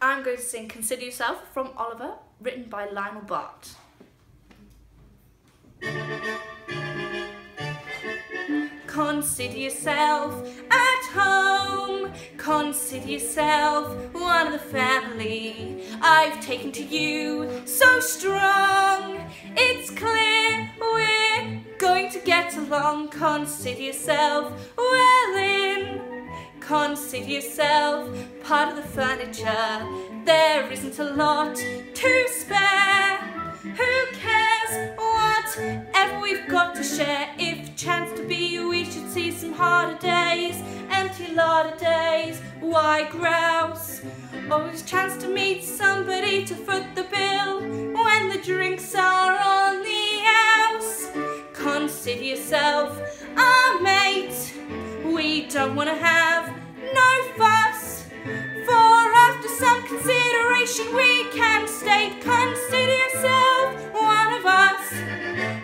I'm going to sing Consider Yourself from Oliver, written by Lionel Bart. Consider yourself at home. Consider yourself one of the family. I've taken to you so strong. It's clear we're going to get along. Consider yourself well. Consider yourself part of the furniture. There isn't a lot to spare. Who cares whatever we've got to share? If chance to be, we should see some harder days, empty lot days. Why grouse? Always chance to meet somebody to foot the bill when the drinks are on the house. Consider yourself our mate. We don't want to have can state, consider yourself one of us.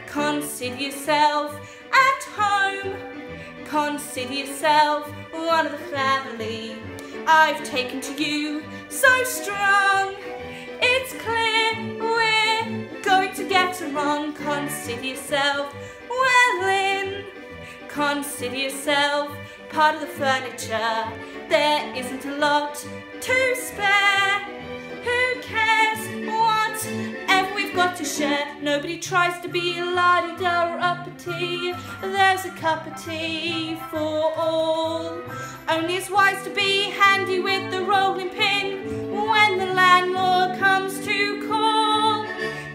Consider yourself at home. Consider yourself one of the family. I've taken to you so strong. It's clear we're going to get along. Consider yourself well in. Consider yourself part of the furniture. There isn't a lot to spare. to share. Nobody tries to be a la-di-da or uppity. There's a cup of tea for all. Only it's wise to be handy with the rolling pin when the landlord comes to call.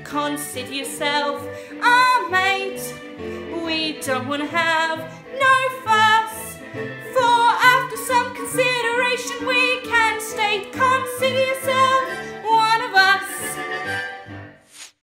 Consider yourself our mate. We don't want to have no fuss. For after some consideration we can state consider